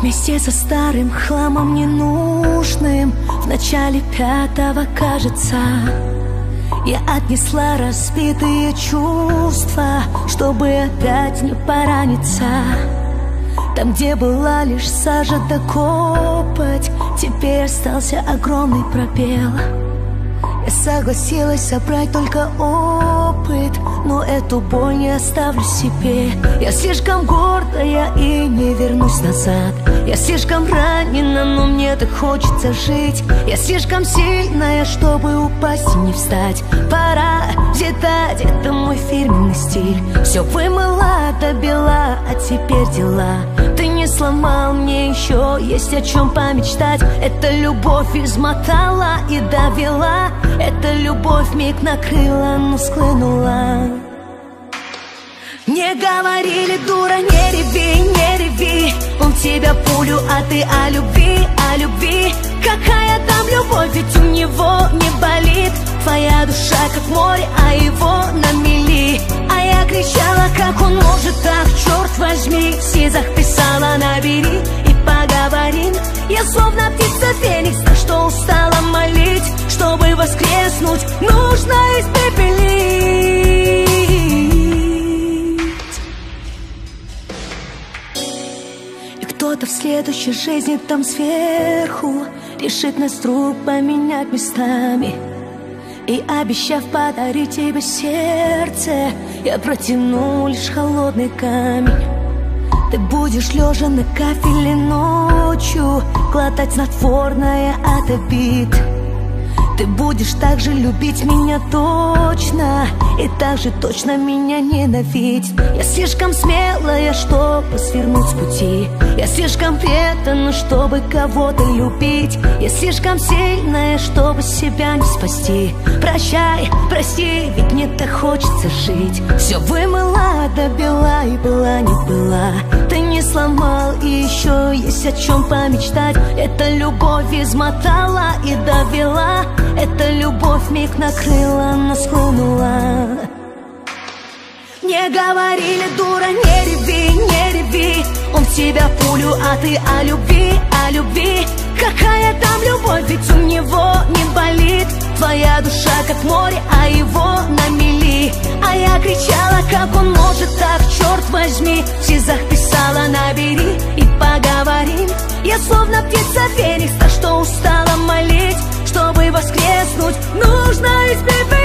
Вместе со старым хламом ненужным В начале пятого, кажется Я отнесла разбитые чувства Чтобы опять не пораниться. Там, где была лишь сажа да копоть Теперь остался огромный пробел. Я согласилась собрать только опыт Эту боль не оставлю себе. Я слишком гордая и не вернусь назад. Я слишком ранена, но мне так хочется жить. Я слишком сильная, чтобы упасть и не встать. Пора взять, это мой фирменный стиль. Все вымыла до бела, а теперь дела. Ты не сломал, мне еще есть о чем помечтать. Эта любовь измотала и довела. Эта любовь миг накрыла, но склынула не говорили, дура, не реви, не реви. Он тебя пулю, а ты о любви, о любви. Какая там любовь, ведь у него не болит. Твоя душа как море, а его на мели. А я кричала, как он может так, черт возьми. В сизах писала, набери и поговорим Я словно птица Феникс, так что устала молить Чтобы воскреснуть, нужно испепелить Кто-то в следующей жизни там сверху Решит нас друг поменять местами. И обещав подарить тебе сердце Я протяну лишь холодный камень. Ты будешь лежа на кафеле ночью Глотать снотворное от обид ты будешь так же любить меня точно И так же точно меня ненавидеть. Я слишком смелая, чтобы свернуть с пути. Я слишком предана, чтобы кого-то любить. Я слишком сильная, чтобы себя не спасти. Прощай, прости, ведь мне так хочется жить. Все вымыла до бела и была не была. Ты не есть о чем помечтать. Эта любовь измотала и довела. Эта любовь миг накрыла, но схлынула Не говорили, дура, не реви, не реви. Он в тебя пулю, а ты о любви, о любви. Какая там любовь, ведь у него не болит. Твоя душа как море, а его на мели. А я кричала, как он может так, черт возьми. В сизах писала, набери и поговорим. Я словно птица Феникс, так что устала молить Чтобы воскреснуть, нужно избежать